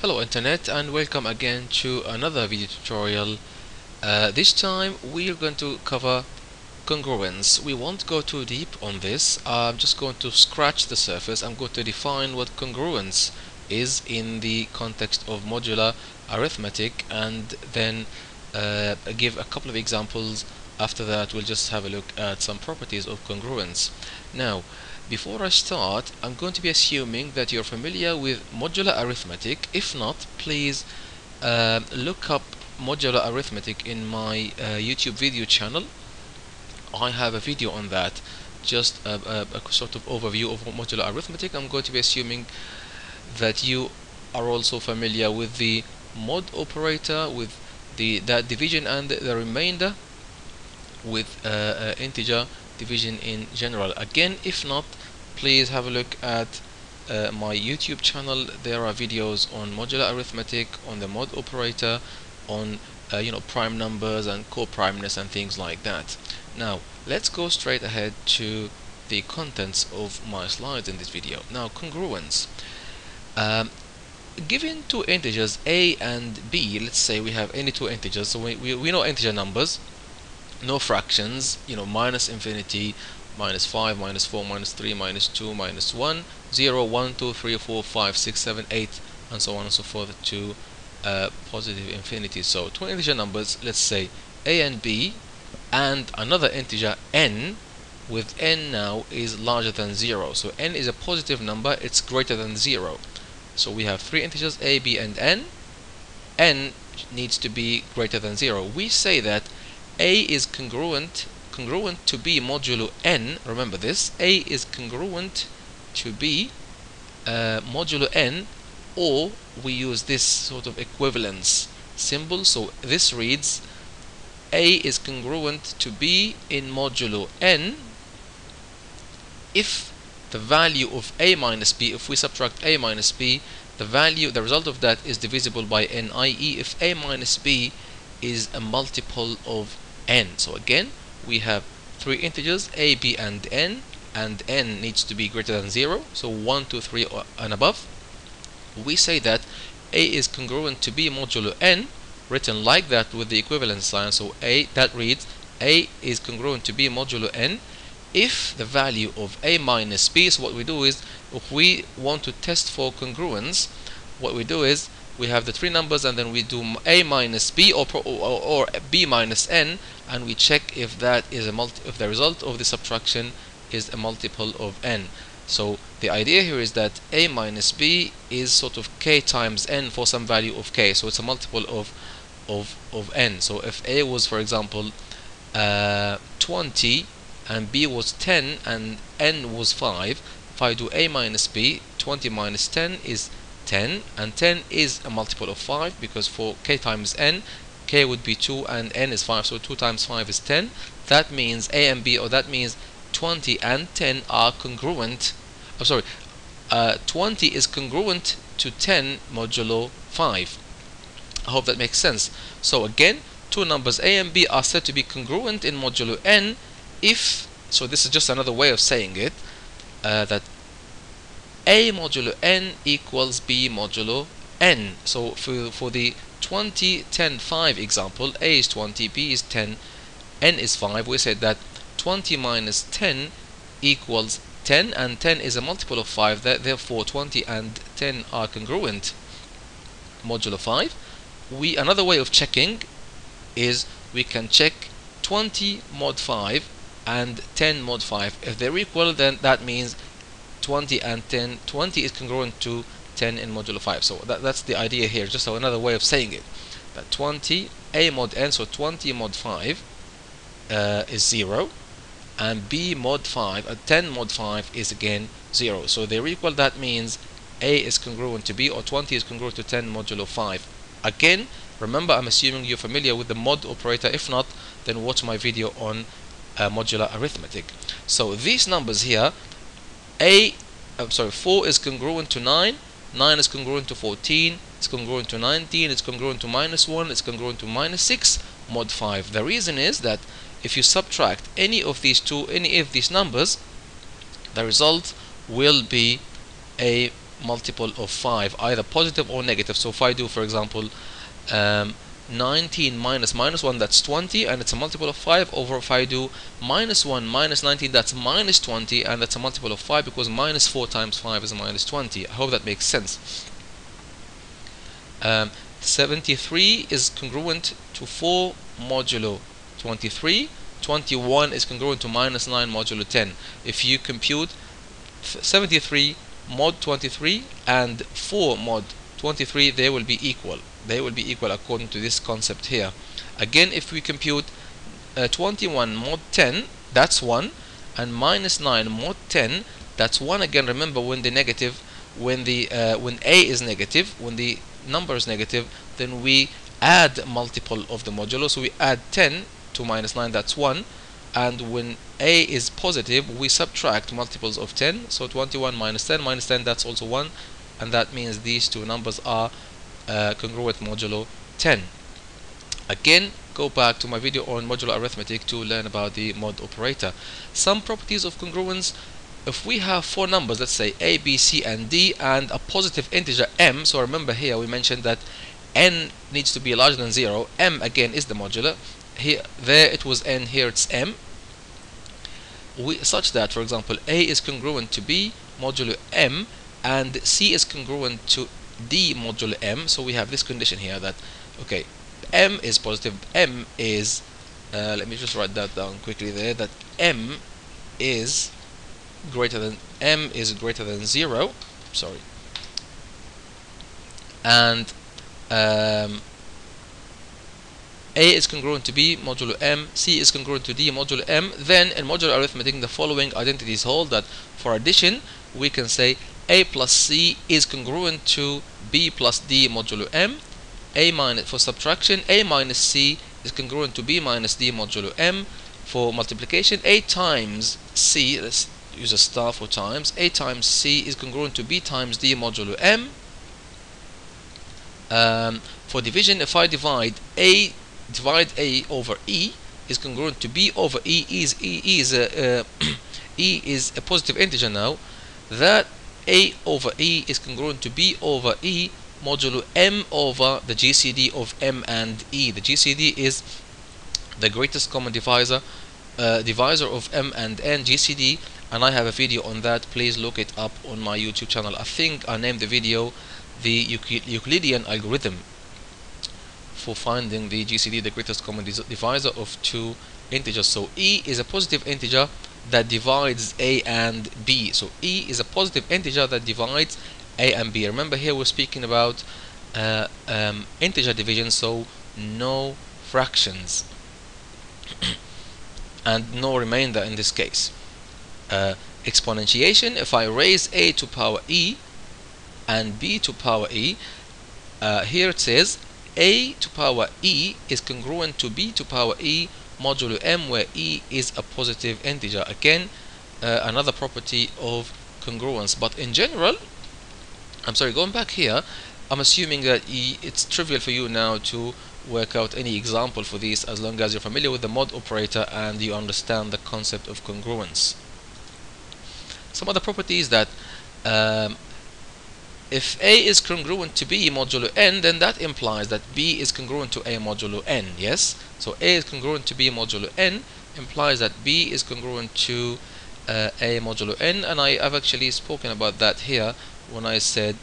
Hello Internet and welcome again to another video tutorial. Uh, this time we are going to cover congruence. We won't go too deep on this. I'm just going to scratch the surface. I'm going to define what congruence is in the context of modular arithmetic and then uh, give a couple of examples. After that we'll just have a look at some properties of congruence. Now before I start, I'm going to be assuming that you're familiar with modular arithmetic. If not, please uh, look up modular arithmetic in my uh, YouTube video channel. I have a video on that, just a, a, a, sort of overview of modular arithmetic. I'm going to be assuming that you are also familiar with the mod operator, with the that division and the remainder, with uh, uh integer division in general. Again, if not, please have a look at uh, my YouTube channel. There are videos on modular arithmetic, on the mod operator, on uh, you know prime numbers and co-primeness and things like that. Now let's go straight ahead to the contents of my slides in this video. Now congruence. Um, given two integers a and b, let's say we have any two integers, so we, we, we know integer numbers, no fractions, you know minus infinity, minus 5, minus 4, minus 3, minus 2, minus 1, 0, 1, 2, 3, 4, 5, 6, 7, 8, and so on and so forth to uh, positive infinity. So two integer numbers, let's say a and b, and another integer n, with n now is larger than 0. So n is a positive number, it's greater than 0. So we have three integers a, b, and n. n needs to be greater than 0. We say that a is congruent congruent to b modulo n remember this a is congruent to b uh, modulo n or we use this sort of equivalence symbol so this reads a is congruent to b in modulo n if the value of a minus b if we subtract a minus b the value the result of that is divisible by n i.e. if a minus b is a multiple of n. So again we have three integers a, b, and n, and n needs to be greater than 0, so 1, 2, 3, and above. We say that a is congruent to b modulo n, written like that with the equivalence sign, so a, that reads a is congruent to b modulo n. If the value of a minus b, so what we do is, if we want to test for congruence, what we do is, we have the three numbers and then we do a minus b or, or, or b minus n and we check if that is a multi if the result of the subtraction is a multiple of n. So the idea here is that a minus b is sort of k times n for some value of k. So it's a multiple of of of n. So if a was for example uh, 20 and b was 10 and n was 5 if I do a minus b 20 minus 10 is 10 and 10 is a multiple of 5 because for k times n k would be 2 and n is 5 so 2 times 5 is 10 that means a and b or that means 20 and 10 are congruent. I'm sorry uh, 20 is congruent to 10 modulo 5 I hope that makes sense. So again two numbers a and b are said to be congruent in modulo n if so this is just another way of saying it uh, that a modulo n equals b modulo n. So for, for the 20, 10, 5 example, A is 20, B is 10, N is 5, we said that 20 minus 10 equals 10 and 10 is a multiple of 5 that therefore 20 and 10 are congruent. Modulo 5 we another way of checking is we can check 20 mod 5 and 10 mod 5 if they're equal then that means 20 and 10 20 is congruent to 10 in modulo 5 so that, that's the idea here just so another way of saying it that 20 a mod n so 20 mod 5 uh, is 0 and b mod 5 uh, 10 mod 5 is again 0 so they're equal that means a is congruent to b or 20 is congruent to 10 modulo 5 again remember I'm assuming you're familiar with the mod operator. If not then watch my video on uh, modular arithmetic. So these numbers here a I'm sorry 4 is congruent to 9 9 is congruent to 14, it's congruent to 19, it's congruent to minus 1, it's congruent to minus 6, mod 5. The reason is that if you subtract any of these two, any of these numbers, the result will be a multiple of 5 either positive or negative so if I do for example um, 19 minus minus 1 that's 20 and it's a multiple of 5 over if I do minus 1 minus 19 that's minus 20 and that's a multiple of 5 because minus 4 times 5 is minus 20 I hope that makes sense. Um, 73 is congruent to 4 modulo 23 21 is congruent to minus 9 modulo 10 if you compute 73 mod 23 and 4 mod 23 they will be equal they will be equal according to this concept here. Again if we compute uh, 21 mod 10 that's 1 and minus 9 mod 10 that's 1 again. Remember when the negative when the uh, when a is negative when the number is negative then we add multiple of the modulo so we add 10 to minus 9 that's 1 and when a is positive we subtract multiples of 10 so 21 minus 10 minus 10 that's also 1 and that means these two numbers are uh, congruent modulo 10 again go back to my video on modular arithmetic to learn about the mod operator. Some properties of congruence if we have four numbers let's say a b c and d and a positive integer m so remember here we mentioned that n needs to be larger than 0 m again is the modular. Here there it was n here it's m. We, such that for example a is congruent to b modulo m and c is congruent to d modulo m so we have this condition here that okay m is positive m is uh, let me just write that down quickly there that m is greater than m is greater than 0 sorry and um, a is congruent to b modulo m c is congruent to d modulo m then in modular arithmetic the following identities hold that for addition we can say a plus c is congruent to b plus d modulo m. A minus for subtraction a minus c is congruent to b minus d modulo m. For multiplication a times c let's use a star for times a times c is congruent to b times d modulo m. Um, for division if I divide a divide a over e is congruent to b over e is e, is a uh, e is a positive integer now. That a over e is congruent to b over e modulo m over the GCD of m and e. The GCD is the greatest common divisor uh, divisor of m and n GCD and I have a video on that. Please look it up on my YouTube channel. I think I named the video the Euclidean algorithm for finding the GCD, the greatest common divisor of two integers. So e is a positive integer that divides a and b. So e is a positive integer that divides a and b. Remember here we're speaking about uh, um, integer division, so no fractions and no remainder in this case. Uh, exponentiation, if I raise a to power e and b to power e, uh, here it says a to power e is congruent to b to power e modulo m where e is a positive integer. Again uh, another property of congruence. But in general I'm sorry going back here I'm assuming that e, it's trivial for you now to work out any example for this as long as you're familiar with the mod operator and you understand the concept of congruence. Some other properties that um, if A is congruent to B modulo n, then that implies that B is congruent to A modulo n, yes? So A is congruent to B modulo n implies that B is congruent to uh, A modulo n, and I, have actually spoken about that here when I said,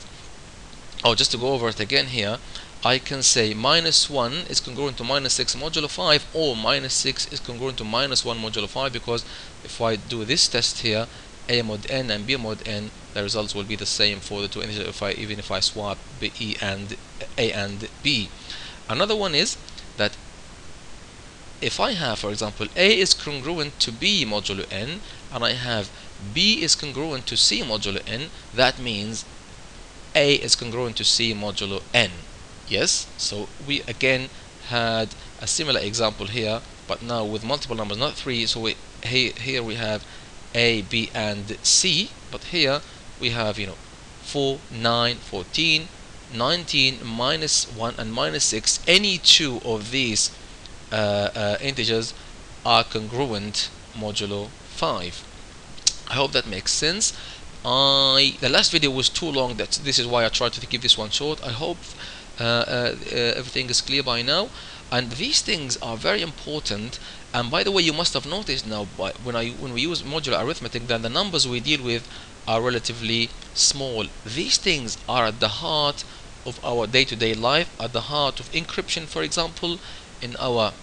oh, just to go over it again here, I can say minus 1 is congruent to minus 6 modulo 5, or minus 6 is congruent to minus 1 modulo 5, because if I do this test here, A mod n and B mod n, the results will be the same for the two integers if I even if I swap B and A and B. Another one is that if I have, for example, A is congruent to B modulo n, and I have B is congruent to C modulo n, that means A is congruent to C modulo n. Yes? So we again had a similar example here, but now with multiple numbers, not three. So we, here we have A, B, and C, but here we have you know 4 9 14 19 minus 1 and minus 6 any two of these uh, uh, integers are congruent modulo 5 I hope that makes sense. I the last video was too long. That this is why I tried to keep this one short. I hope everything is clear by now. And these things are very important. And by the way you must have noticed now when I when we use modular arithmetic that the numbers we deal with are relatively small. These things are at the heart of our day-to-day life at the heart of encryption for example in our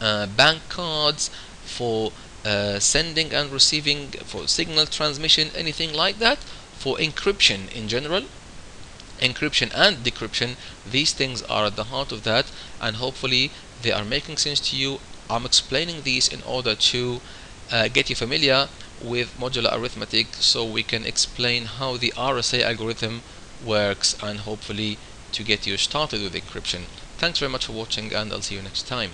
uh, bank cards for uh, sending and receiving for signal transmission anything like that for encryption in general encryption and decryption these things are at the heart of that and hopefully they are making sense to you. I'm explaining these in order to uh, get you familiar with modular arithmetic so we can explain how the RSA algorithm works and hopefully to get you started with encryption. Thanks very much for watching and I'll see you next time